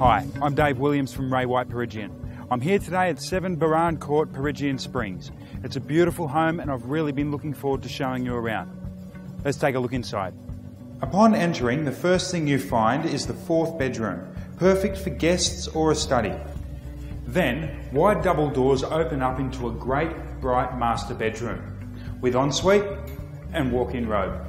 Hi, I'm Dave Williams from Ray White Peregian. I'm here today at 7 Bahran Court, Peregian Springs. It's a beautiful home and I've really been looking forward to showing you around. Let's take a look inside. Upon entering, the first thing you find is the fourth bedroom, perfect for guests or a study. Then, wide double doors open up into a great, bright master bedroom with ensuite and walk-in robe.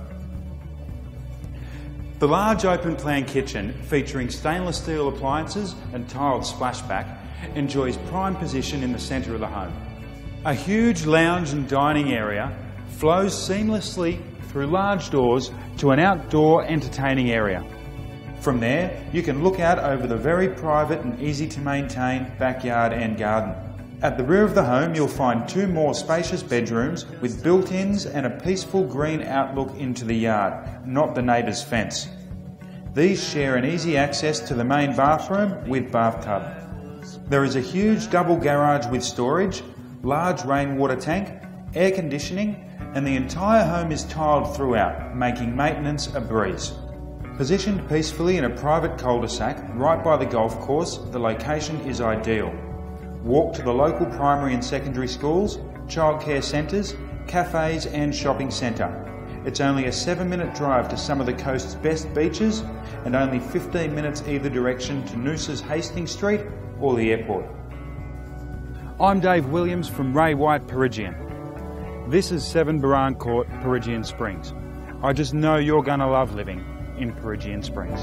The large open plan kitchen, featuring stainless steel appliances and tiled splashback, enjoys prime position in the centre of the home. A huge lounge and dining area flows seamlessly through large doors to an outdoor entertaining area. From there, you can look out over the very private and easy to maintain backyard and garden. At the rear of the home, you'll find two more spacious bedrooms with built ins and a peaceful green outlook into the yard, not the neighbour's fence. These share an easy access to the main bathroom with bathtub. There is a huge double garage with storage, large rainwater tank, air conditioning, and the entire home is tiled throughout, making maintenance a breeze. Positioned peacefully in a private cul-de-sac right by the golf course, the location is ideal. Walk to the local primary and secondary schools, childcare centres, cafes and shopping centre. It's only a 7 minute drive to some of the coast's best beaches and only 15 minutes either direction to Noosa's Hastings Street or the airport. I'm Dave Williams from Ray White Peregian. This is 7 Bahran Court, Peregian Springs. I just know you're going to love living in Peregian Springs.